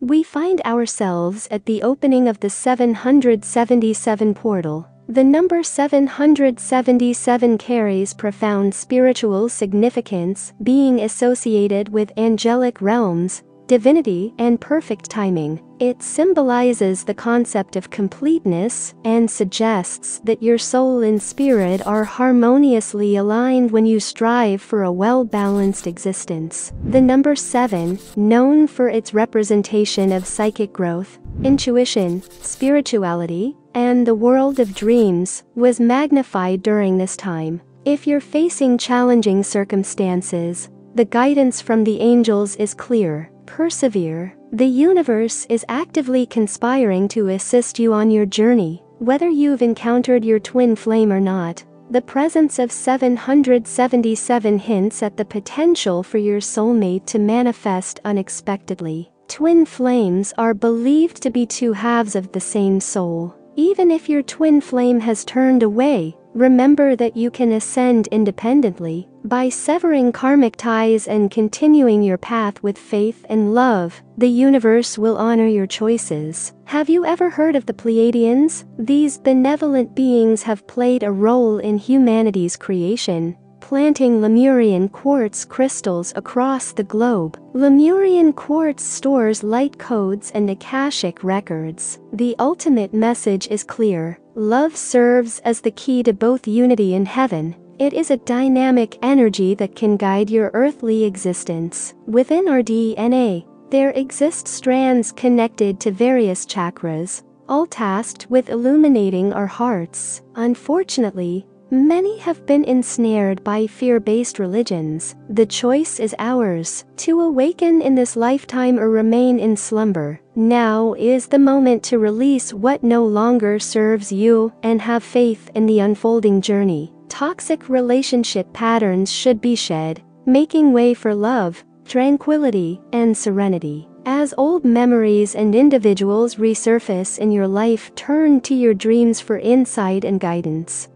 we find ourselves at the opening of the 777 portal. The number 777 carries profound spiritual significance, being associated with angelic realms, divinity, and perfect timing. It symbolizes the concept of completeness and suggests that your soul and spirit are harmoniously aligned when you strive for a well-balanced existence. The number 7, known for its representation of psychic growth, intuition, spirituality, and the world of dreams, was magnified during this time. If you're facing challenging circumstances, the guidance from the angels is clear. Persevere. The universe is actively conspiring to assist you on your journey. Whether you've encountered your twin flame or not, the presence of 777 hints at the potential for your soulmate to manifest unexpectedly. Twin flames are believed to be two halves of the same soul. Even if your twin flame has turned away, Remember that you can ascend independently by severing karmic ties and continuing your path with faith and love. The universe will honor your choices. Have you ever heard of the Pleiadians? These benevolent beings have played a role in humanity's creation planting Lemurian quartz crystals across the globe. Lemurian quartz stores light codes and Akashic records. The ultimate message is clear. Love serves as the key to both unity and heaven. It is a dynamic energy that can guide your earthly existence. Within our DNA, there exist strands connected to various chakras, all tasked with illuminating our hearts. Unfortunately, Many have been ensnared by fear based religions. The choice is ours to awaken in this lifetime or remain in slumber. Now is the moment to release what no longer serves you and have faith in the unfolding journey. Toxic relationship patterns should be shed, making way for love, tranquility, and serenity. As old memories and individuals resurface in your life, turn to your dreams for insight and guidance.